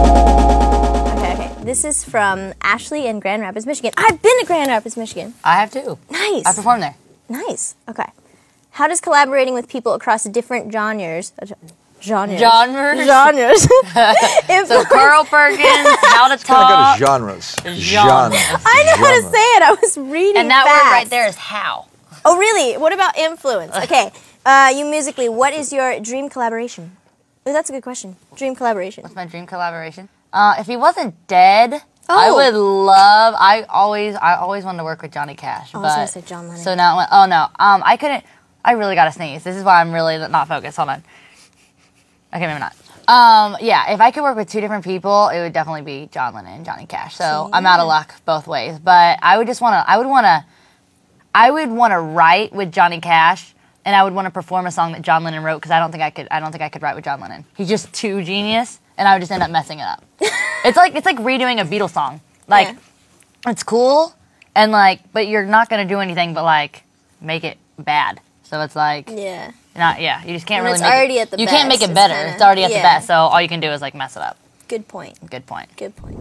Okay, okay. This is from Ashley in Grand Rapids, Michigan. I've been to Grand Rapids, Michigan. I have too. Nice. I performed there. Nice. Okay. How does collaborating with people across different genres, uh, genres, Genres? genres, So Carl Perkins, how to Kind of talk, got genres. Genres. I know how to say it. I was reading and that fast. word right there is how. Oh, really? What about influence? Okay. Uh, you musically, what is your dream collaboration? Oh, that's a good question. Dream collaboration. What's my dream collaboration? Uh, if he wasn't dead, I Oh. would love. I always, I always wanted to work with Johnny Cash. I but was gonna say John Lennon. So now, went- oh no, um, I couldn't. I really gotta sneeze. This is why I'm really not focused. Hold on. Okay, maybe not. Um, yeah, if I could work with two different people, it would definitely be John Lennon and Johnny Cash. So I'm out of luck both ways. But I would just want to. I would want to. I would want to write with Johnny Cash, and I would want to perform a song that John Lennon wrote because I don't think I could. I don't think I could write with John Lennon. He's just too genius, and I would just end up messing it up. it's like it's like redoing a Beatles song. Like Yeah. it's cool, and like, but you're not gonna do anything but like make it bad. So it's like Yeah. not yeah. You just can't And really. it's make already it, at the You can't make it better. kinda- it's already at yeah. the best. So all you can do is like mess it up. Good point. Good point. Good point.